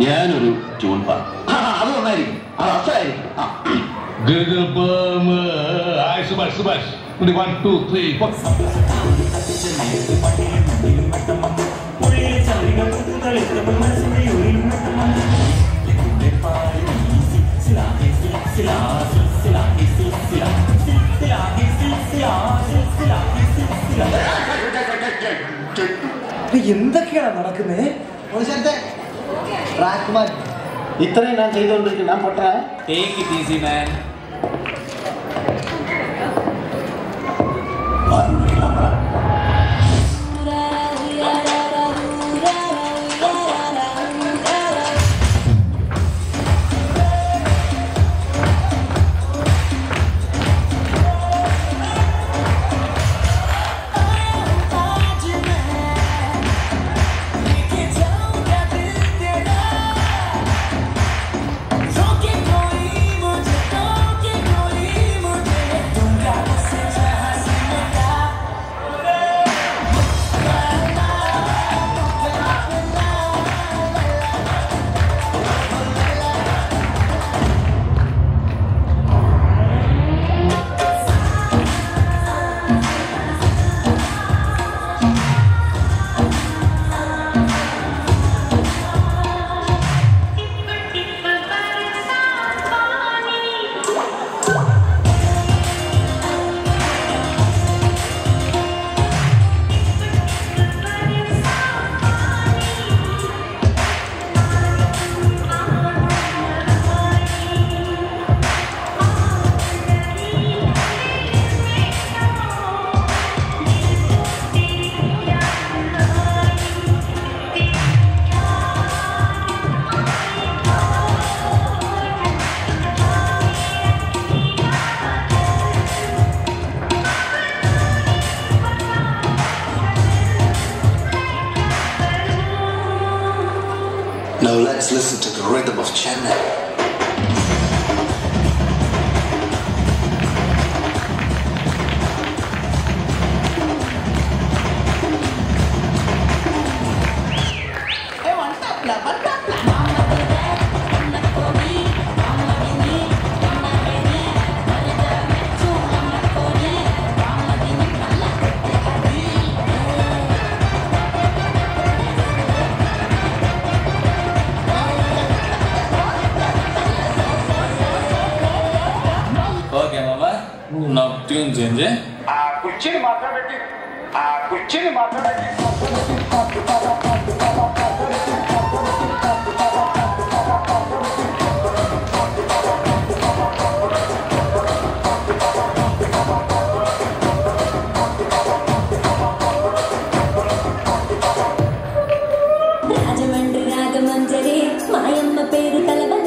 ഞാനൊരു ട്യൂൺ പാ. അത് നന്നായിരിക്കും. അത് അർത്ഥമായിരിക്കും. എന്തൊക്കെയാണ് നടക്കുന്നത് ராக்மன் இத்தனை நான் செய்து கொண்டிருக்கேன். நான் பட்டுறேன் take it easy man Now let's listen to the rhythm of Chennai. నువ్వు నా ట్యూన్ చేంజ్ ఆ కుర్చీని మాత్రం పెట్టి ఆ కుర్చీని మాత్రం మాయమ్మ పేరు తలవ